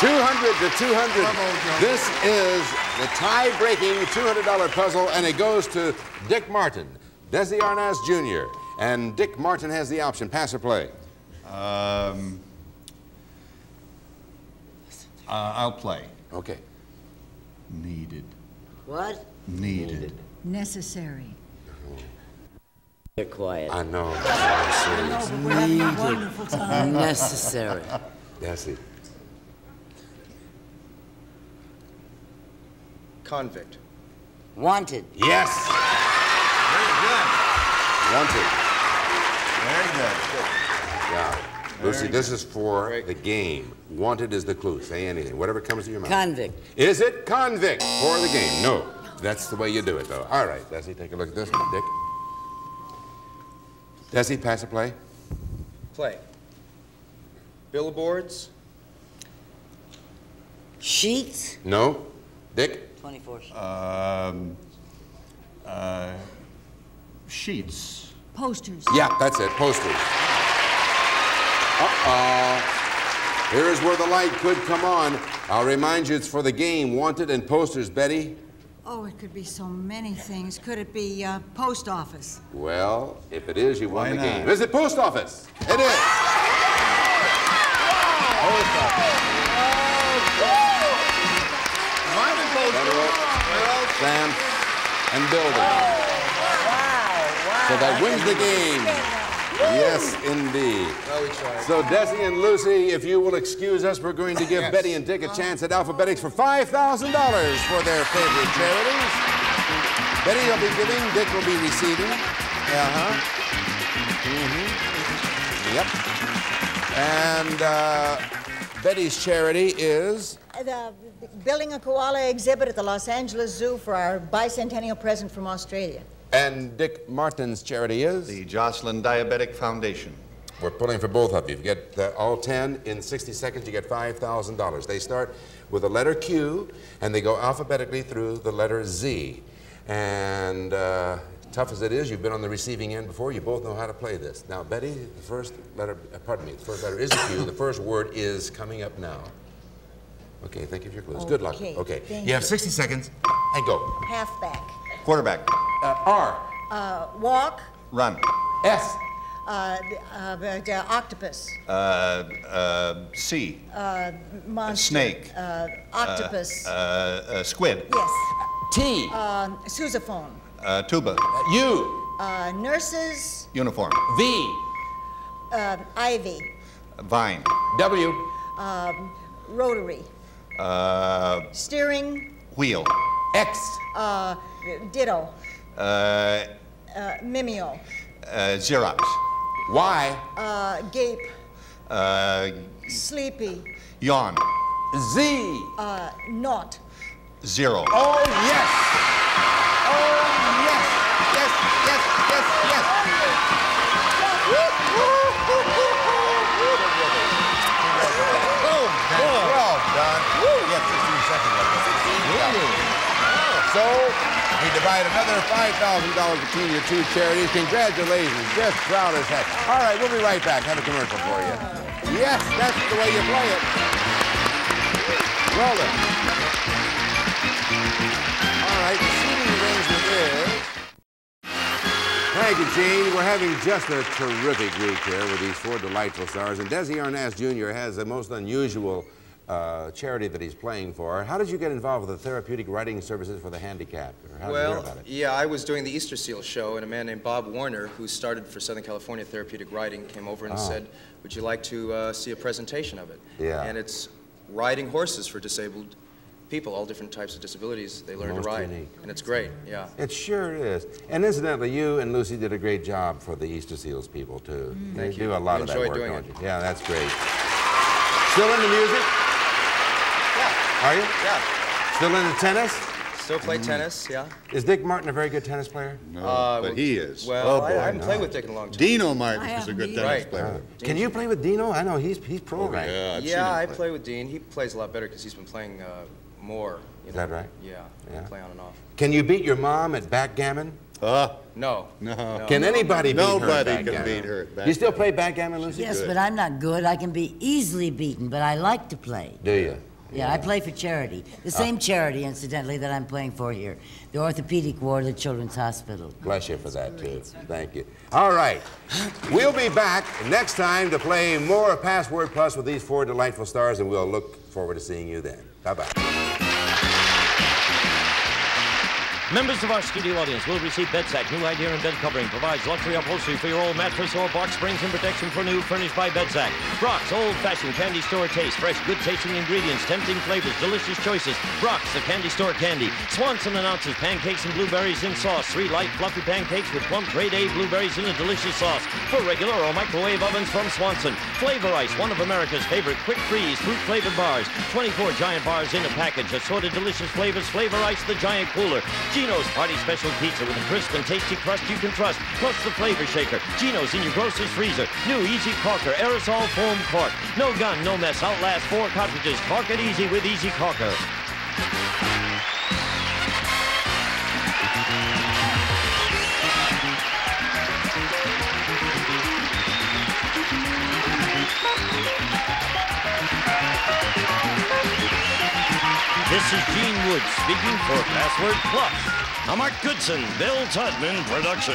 200 to 200. This is the tie-breaking $200 puzzle, and it goes to Dick Martin, Desi Arnaz Jr., and Dick Martin has the option, pass or play. Um, uh, I'll play. Okay. Needed. What? Needed. Necessary. They're quiet. I know. Yes, We're having a wonderful time. Necessary. Desi. Convict. Wanted. Yes. Very good. Wanted. Very good. Yeah. Lucy, this is for the game. Wanted is the clue. Say anything, whatever comes to your mind. Convict. Is it convict for the game? No. That's the way you do it, though. All right, Desi, take a look at this one, Dick. Desi, pass a play? Play. Billboards. Sheets. No. Dick? 24 sheets. Um, uh, sheets. Posters. Yeah, that's it. Posters. Uh-oh. Here's where the light could come on. I'll remind you it's for the game. Wanted and posters, Betty. Oh, it could be so many things. Could it be uh, post office? Well, if it is, you won Why the not? game. Is it post office? It is. Post office. Federal, stamp, and building. So that wins the game. Yes, indeed. We tried. So, Desi and Lucy, if you will excuse us, we're going to give Yes. Betty and Dick a chance at Alphabetics for $5,000 for their favorite charities. Betty will be giving, Dick will be receiving. Uh-huh. Mm-hmm. Yep. And uh, Betty's charity is... The, building a koala exhibit at the Los Angeles Zoo for our bicentennial present from Australia. And Dick Martin's charity is? The Joslin Diabetic Foundation. We're pulling for both of you. If you get uh, all 10 in 60 seconds, you get $5,000. They start with the letter Q, and they go alphabetically through the letter Z. And uh, tough as it is, you've been on the receiving end before. You both know how to play this. Now, Betty, the first letter, uh, pardon me, the first letter is a Q. The first word is coming up now. Okay, thank you for your clues. Good luck. Okay, Okay, thank you have you. 60 seconds, and go. Halfback. Quarterback. Uh, R, Uh, walk. Run. S, Uh, uh, but, uh, octopus. Uh, uh, C. Monster. snake. Uh, octopus. Uh, uh, squid. yes. T, Uh, sousaphone. Uh, tuba. U, Uh, nurses. Uniform. V, Uh, ivy. Vine. W, Rotary. Uh, Steering. wheel. X, Uh, ditto. Uh, Uh, mimeo. uh, Xerox. Y, Uh, gape. Uh, Sleepy. yawn. Z. Uh, naught. Zero. Oh, yes. Oh, yes. Yes, yes, yes, yes. Well done. You have 16 seconds left. So, we divide another $5,000 between your two charities. Congratulations. Just proud as heck. All right, we'll be right back. Have a commercial for you. Yes, that's the way you play it. Roll it. All right, the seating arrangement is. Thank you, Gene. We're having just a terrific week here with these four delightful stars. And Desi Arnaz Jr. has the most unusual uh, charity that he's playing for. How did you get involved with the therapeutic riding services for the handicapped? Or how did you hear Well, about it? yeah, I was doing the Easter Seal show, and a man named Bob Warner, who started for Southern California Therapeutic Riding, came over and Ah. said, "Would you like to uh, see a presentation of it?" Yeah. And it's riding horses for disabled people, all different types of disabilities. They learn Most to ride, unique. and it's great. Yeah. It sure is. And incidentally, you and Lucy did a great job for the Easter Seals people, too. They Thank do you. a lot of that work, doing don't it. you? Yeah, that's great. Still in the music? Yeah. Are you? Yeah. Still into tennis? Still play tennis. Yeah. Is Dick Martin a very good tennis player? No, Uh, but well, he is. Well, Oh, I, boy, I haven't no. played with Dick in a long time. Dino Martin I is a good either. tennis Right. player. Can you play with Dino? I know he's he's pro, Oh, right? yeah, I've seen yeah, him I play. play with Dean. He plays a lot better because he's been playing uh, more. You Is that right? Yeah. Yeah. Play on and off. Can you beat your mom at backgammon? Uh, No. no. Can anybody beat her at Nobody can beat her at You still play backgammon, Lucy? Yes, but I'm not good. I can be easily beaten, but I like to play. Do you? Yeah, I play for charity. The oh. same charity, incidentally, that I'm playing for here. The orthopedic ward of the Children's Hospital. Bless you for that, too. Thank you. All right. We'll be back next time to play more Password Plus with these four delightful stars, and we'll look forward to seeing you then. Bye-bye. Members of our studio audience will receive BedSack. New idea in bed covering provides luxury upholstery for your old mattress or box springs and protection for new, furnished by BedSack. Brock's old-fashioned candy store taste. Fresh, good-tasting ingredients, tempting flavors, delicious choices. Brock's, the candy store candy. Swanson announces pancakes and blueberries in sauce. Three light, fluffy pancakes with plump grade A blueberries in a delicious sauce. For regular or microwave ovens from Swanson. Flavor Ice, one of America's favorite quick freeze fruit-flavored bars. 24 giant bars in a package. Assorted delicious flavors. Flavor Ice, the giant cooler. Gino's Party Special Pizza with a crisp and tasty crust you can trust, plus the flavor shaker. Gino's in your grocer's freezer. New Easy Caulker aerosol foam cork. No gun, no mess. Outlast four cartridges. Caulk it easy with Easy Caulker. This is Gene Woods speaking for Password Plus. A Mark Goodson, Bill Todman production.